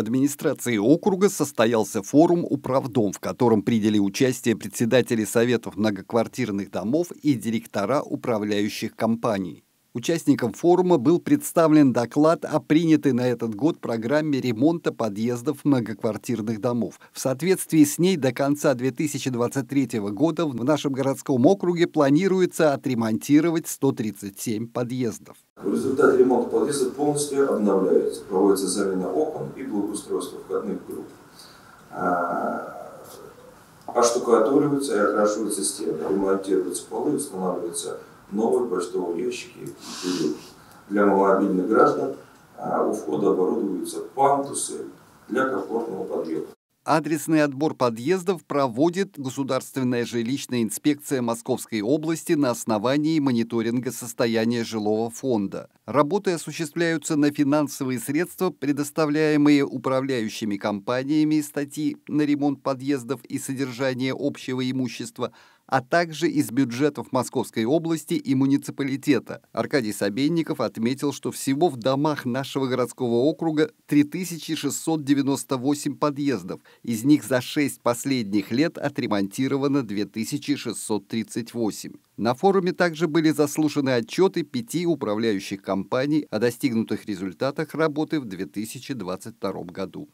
администрации округа состоялся форум «Управдом», в котором приняли участие председатели советов многоквартирных домов и директора управляющих компаний. Участникам форума был представлен доклад о принятой на этот год программе ремонта подъездов многоквартирных домов. В соответствии с ней до конца 2023 года в нашем городском округе планируется отремонтировать 137 подъездов. В результате ремонта подъезда полностью обновляется, проводится замена окон и благоустройство входных групп. А, оштукатуриваются и окрашиваются стены, ремонтируются полы, устанавливаются новые почтовые ящики Для мобильных граждан а у входа оборудуются пандусы для комфортного подъема. Адресный отбор подъездов проводит Государственная жилищная инспекция Московской области на основании мониторинга состояния жилого фонда. Работы осуществляются на финансовые средства, предоставляемые управляющими компаниями статьи на ремонт подъездов и содержание общего имущества, а также из бюджетов Московской области и муниципалитета. Аркадий Собенников отметил, что всего в домах нашего городского округа 3698 подъездов, из них за 6 последних лет отремонтировано 2638. На форуме также были заслушаны отчеты пяти управляющих компаний о достигнутых результатах работы в 2022 году.